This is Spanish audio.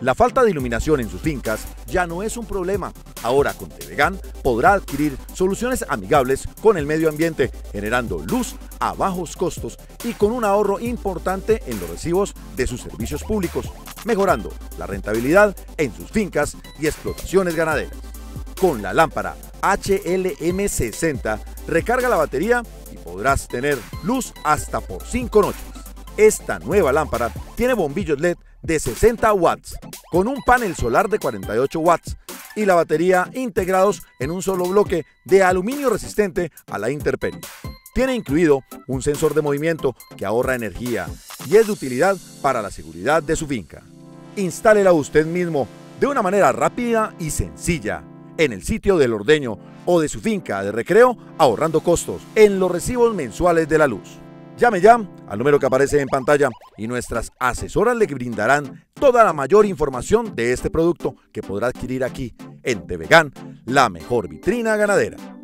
La falta de iluminación en sus fincas ya no es un problema. Ahora con Tevegan podrá adquirir soluciones amigables con el medio ambiente, generando luz a bajos costos y con un ahorro importante en los recibos de sus servicios públicos, mejorando la rentabilidad en sus fincas y explotaciones ganaderas. Con la lámpara HLM60 recarga la batería y podrás tener luz hasta por 5 noches. Esta nueva lámpara tiene bombillos LED de 60 watts, con un panel solar de 48 watts y la batería integrados en un solo bloque de aluminio resistente a la intemperie. Tiene incluido un sensor de movimiento que ahorra energía y es de utilidad para la seguridad de su finca. Instálela usted mismo de una manera rápida y sencilla en el sitio del ordeño o de su finca de recreo ahorrando costos en los recibos mensuales de la luz. Llame ya al número que aparece en pantalla y nuestras asesoras le brindarán toda la mayor información de este producto que podrá adquirir aquí en Tevegan, la mejor vitrina ganadera.